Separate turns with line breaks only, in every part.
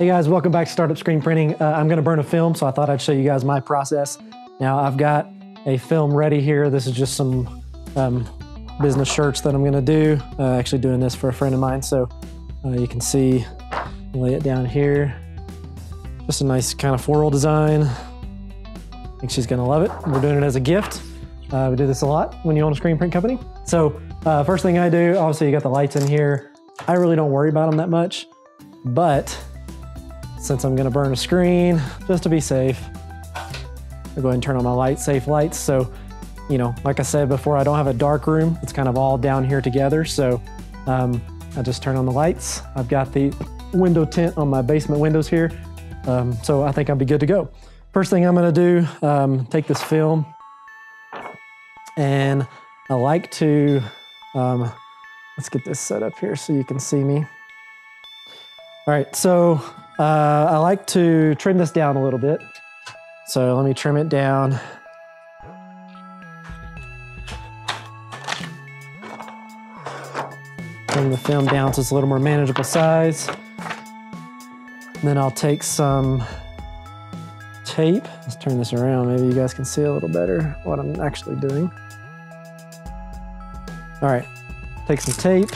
Hey guys, welcome back to Startup Screen Printing. Uh, I'm gonna burn a film, so I thought I'd show you guys my process. Now I've got a film ready here. This is just some um, business shirts that I'm gonna do. Uh, actually doing this for a friend of mine, so uh, you can see, lay it down here. Just a nice kind of floral design. I think she's gonna love it. We're doing it as a gift. Uh, we do this a lot when you own a screen print company. So uh, first thing I do, obviously you got the lights in here. I really don't worry about them that much, but since I'm gonna burn a screen, just to be safe, I'll go ahead and turn on my light safe lights. So, you know, like I said before, I don't have a dark room. It's kind of all down here together. So um, I just turn on the lights. I've got the window tint on my basement windows here. Um, so I think I'll be good to go. First thing I'm gonna do, um, take this film and I like to, um, let's get this set up here so you can see me. All right, so uh, I like to trim this down a little bit. So let me trim it down. Bring the film down so it's a little more manageable size. then I'll take some tape. Let's turn this around. Maybe you guys can see a little better what I'm actually doing. All right, take some tape.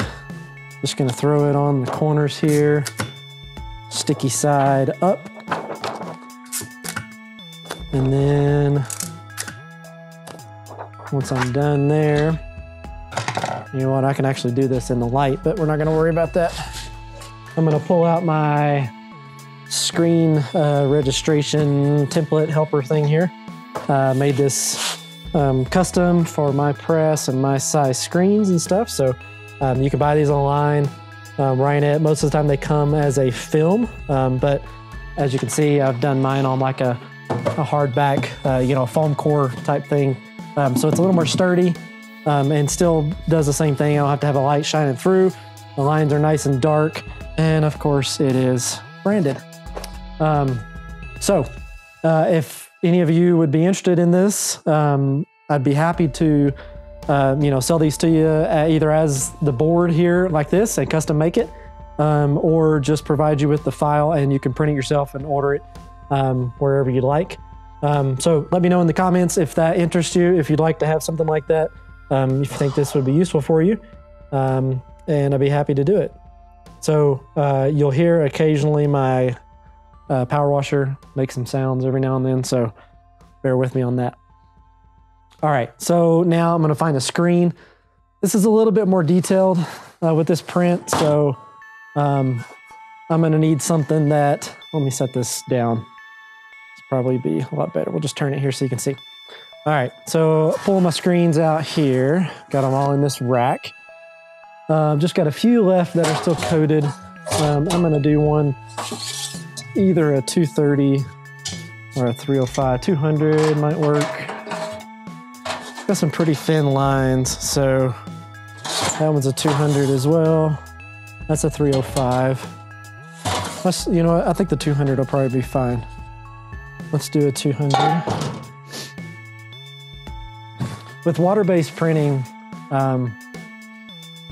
Just gonna throw it on the corners here. Sticky side up. And then once I'm done there, you know what, I can actually do this in the light, but we're not gonna worry about that. I'm gonna pull out my screen uh, registration template helper thing here. Uh, made this um, custom for my press and my size screens and stuff. So um, you can buy these online. Um, Ryonet, most of the time they come as a film, um, but as you can see, I've done mine on like a, a hardback, uh, you know, foam core type thing. Um, so it's a little more sturdy um, and still does the same thing. I don't have to have a light shining through. The lines are nice and dark. And of course it is branded. Um, so uh, if any of you would be interested in this, um, I'd be happy to, uh, you know, sell these to you uh, either as the board here like this and custom make it, um, or just provide you with the file and you can print it yourself and order it um, wherever you'd like. Um, so let me know in the comments if that interests you, if you'd like to have something like that, um, if you think this would be useful for you, um, and I'd be happy to do it. So uh, you'll hear occasionally my uh, power washer make some sounds every now and then, so bear with me on that. All right, so now I'm gonna find a screen. This is a little bit more detailed uh, with this print, so um, I'm gonna need something that, let me set this down. It's probably be a lot better. We'll just turn it here so you can see. All right, so pulling my screens out here. Got them all in this rack. Uh, just got a few left that are still coated. Um, I'm gonna do one, either a 230 or a 305. 200 might work. Got some pretty thin lines, so that one's a 200 as well. That's a 305. Let's, you know what, I think the 200 will probably be fine. Let's do a 200. With water-based printing, um,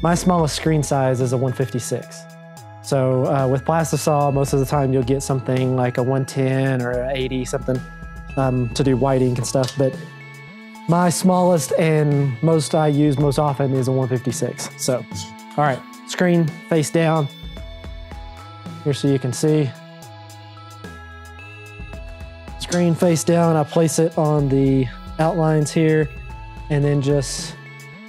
my smallest screen size is a 156. So uh, with Plastisol, most of the time you'll get something like a 110 or an 80 something um, to do white ink and stuff. But my smallest and most I use most often is a 156. So, all right, screen face down. Here so you can see. Screen face down, I place it on the outlines here and then just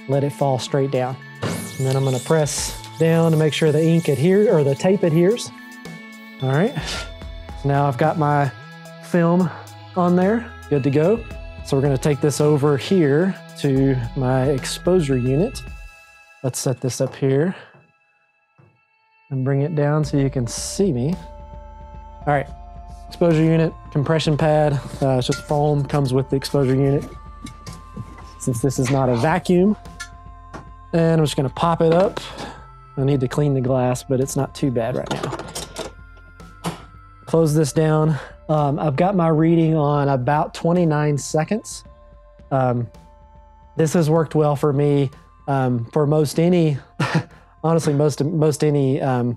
let it fall straight down. And then I'm gonna press down to make sure the ink adheres or the tape adheres. All right, now I've got my film on there, good to go. So we're gonna take this over here to my exposure unit. Let's set this up here and bring it down so you can see me. All right, exposure unit, compression pad, uh, it's just foam, comes with the exposure unit. Since this is not a vacuum, and I'm just gonna pop it up. I need to clean the glass, but it's not too bad right now. Close this down. Um, I've got my reading on about 29 seconds. Um, this has worked well for me um, for most any, honestly, most most any um,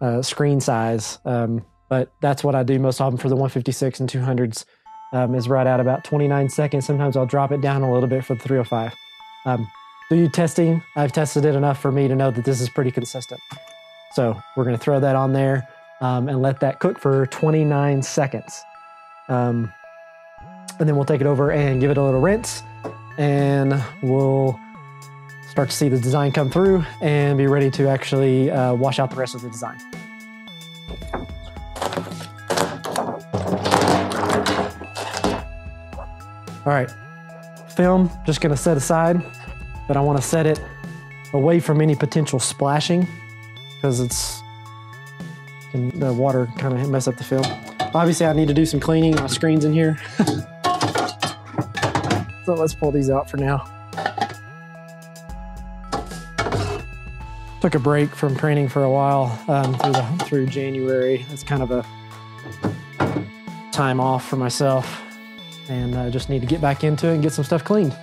uh, screen size. Um, but that's what I do most often for the 156 and 200s um, is right at about 29 seconds. Sometimes I'll drop it down a little bit for the 305. Um, do you testing? I've tested it enough for me to know that this is pretty consistent. So we're going to throw that on there um, and let that cook for 29 seconds. Um, and then we'll take it over and give it a little rinse and we'll start to see the design come through and be ready to actually uh, wash out the rest of the design. All right, film, just gonna set aside, but I wanna set it away from any potential splashing because it's, can, the water kind of mess up the film. Obviously I need to do some cleaning, my screen's in here. so let's pull these out for now. Took a break from training for a while um, through, the, through January. It's kind of a time off for myself and I just need to get back into it and get some stuff cleaned.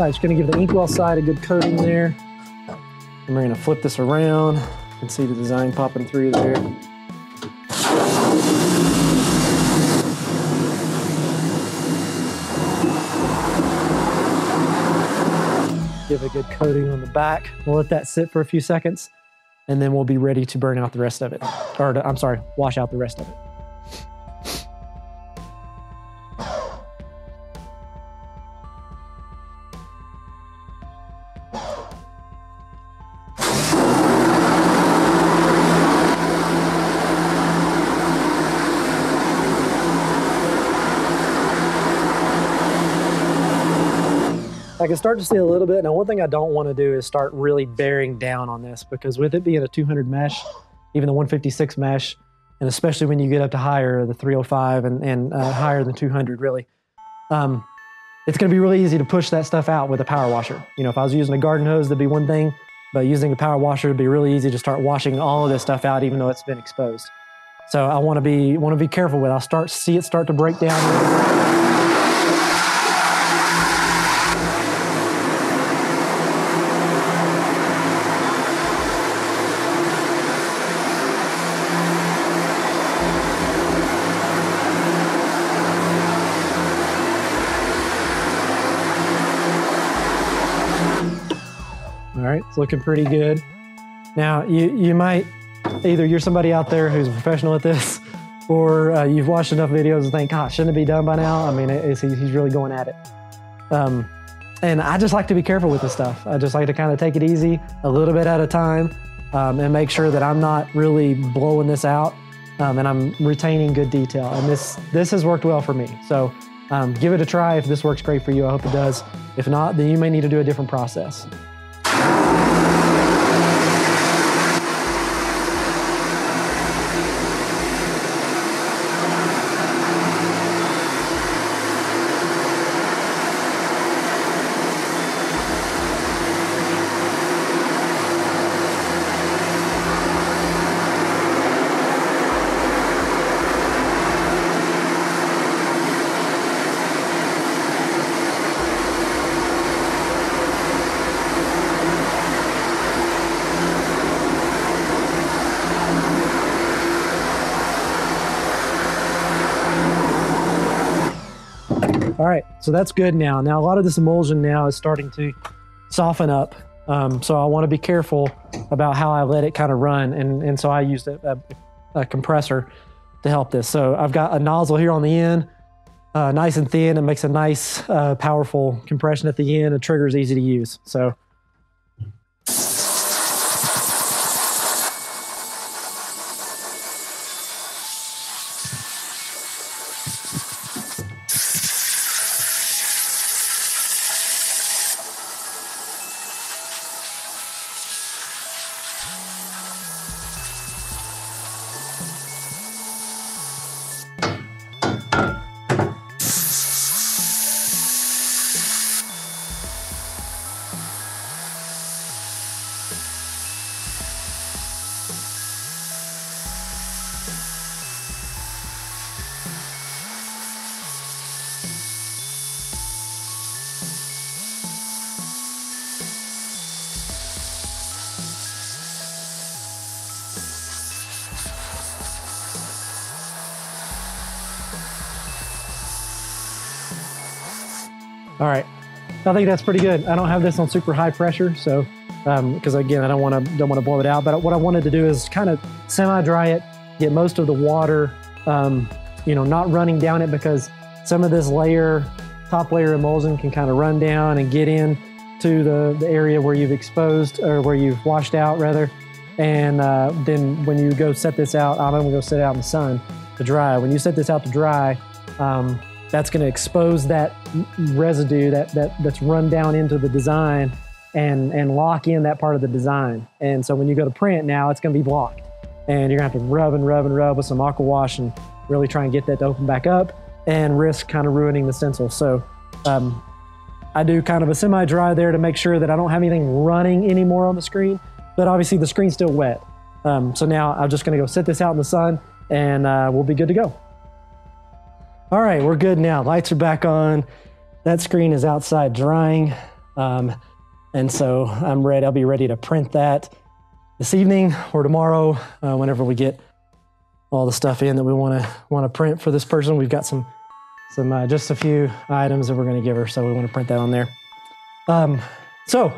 All right, just gonna give the inkwell side a good coating there. And we're gonna flip this around and see the design popping through there. Give a good coating on the back. We'll let that sit for a few seconds and then we'll be ready to burn out the rest of it. Or I'm sorry, wash out the rest of it. Can start to see a little bit. Now, one thing I don't want to do is start really bearing down on this because with it being a 200 mesh, even the 156 mesh, and especially when you get up to higher, the 305 and, and uh, higher than 200, really, um, it's going to be really easy to push that stuff out with a power washer. You know, if I was using a garden hose, that'd be one thing, but using a power washer would be really easy to start washing all of this stuff out, even though it's been exposed. So I want to be want to be careful with. I'll start see it start to break down. It's looking pretty good. Now, you, you might, either you're somebody out there who's a professional at this, or uh, you've watched enough videos and think, gosh, shouldn't it be done by now? I mean, he's really going at it. Um, and I just like to be careful with this stuff. I just like to kind of take it easy, a little bit at a time, um, and make sure that I'm not really blowing this out um, and I'm retaining good detail. And this, this has worked well for me. So um, give it a try. If this works great for you, I hope it does. If not, then you may need to do a different process. All right, so that's good now. Now a lot of this emulsion now is starting to soften up. Um, so I want to be careful about how I let it kind of run. And, and so I used a, a, a, compressor to help this. So I've got a nozzle here on the end, uh, nice and thin. It makes a nice, uh, powerful compression at the end. The trigger is easy to use. So All right, I think that's pretty good. I don't have this on super high pressure, so because um, again, I don't want to don't want to blow it out. But what I wanted to do is kind of semi-dry it, get most of the water, um, you know, not running down it because some of this layer, top layer emulsion can kind of run down and get in to the, the area where you've exposed or where you've washed out rather. And uh, then when you go set this out, I'm gonna go set it out in the sun to dry. When you set this out to dry, um, that's going to expose that residue that, that that's run down into the design and and lock in that part of the design. And so when you go to print now, it's going to be blocked, and you're going to have to rub and rub and rub with some aqua wash and really try and get that to open back up, and risk kind of ruining the stencil. So. Um, I do kind of a semi-dry there to make sure that I don't have anything running anymore on the screen, but obviously the screen's still wet. Um, so now I'm just gonna go sit this out in the sun and uh, we'll be good to go. All right, we're good now. Lights are back on. That screen is outside drying. Um, and so I'm ready. I'll be ready to print that this evening or tomorrow, uh, whenever we get all the stuff in that we want to want to print for this person. We've got some some uh, just a few items that we're going to give her, so we want to print that on there. Um, so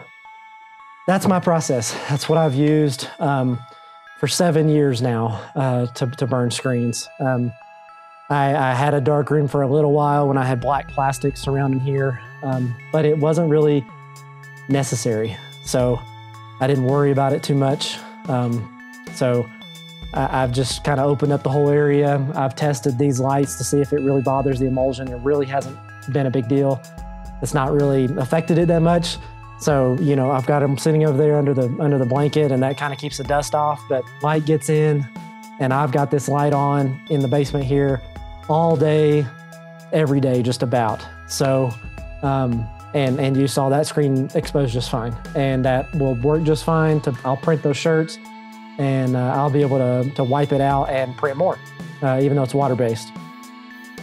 that's my process. That's what I've used um, for seven years now uh, to to burn screens. Um, I, I, had a dark room for a little while when I had black plastic surrounding here, um, but it wasn't really necessary. So I didn't worry about it too much. Um, so I, have just kind of opened up the whole area. I've tested these lights to see if it really bothers the emulsion. It really hasn't been a big deal. It's not really affected it that much. So, you know, I've got them sitting over there under the under the blanket and that kind of keeps the dust off, but light gets in and I've got this light on in the basement here all day, every day, just about. So, um, and and you saw that screen exposed just fine, and that will work just fine. To I'll print those shirts, and uh, I'll be able to to wipe it out and print more, uh, even though it's water based.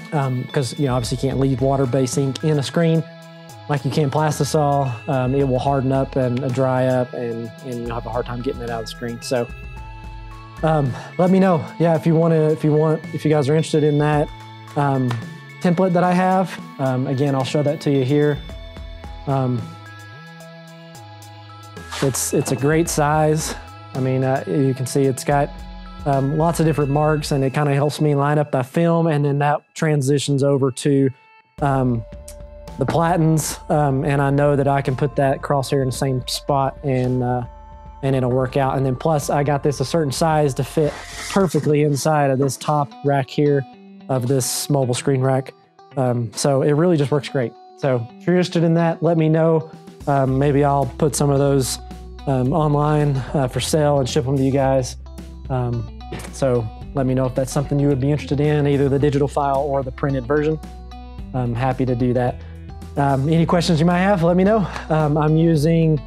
Because um, you know obviously you can't leave water based ink in a screen like you can plastisol. Um, it will harden up and dry up, and and you'll have a hard time getting it out of the screen. So um, let me know. Yeah, if you want to, if you want, if you guys are interested in that um, template that I have, um, again, I'll show that to you here. Um, it's it's a great size. I mean, uh, you can see it's got um, lots of different marks, and it kind of helps me line up the film, and then that transitions over to um, the platens, and I know that I can put that crosshair in the same spot and. Uh, and it'll work out. And then plus I got this a certain size to fit perfectly inside of this top rack here of this mobile screen rack. Um, so it really just works great. So if you're interested in that, let me know. Um, maybe I'll put some of those um, online uh, for sale and ship them to you guys. Um, so let me know if that's something you would be interested in, either the digital file or the printed version. I'm happy to do that. Um, any questions you might have, let me know. Um, I'm using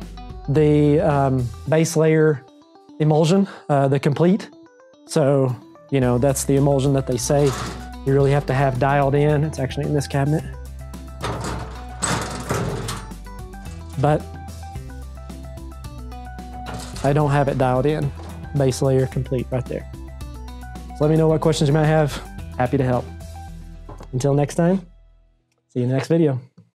the um, Baselayr emulsion, uh, the complete. So, you know, that's the emulsion that they say you really have to have dialed in. It's actually in this cabinet. But I don't have it dialed in. Baselayr complete right there. So let me know what questions you might have. Happy to help. Until next time, see you in the next video.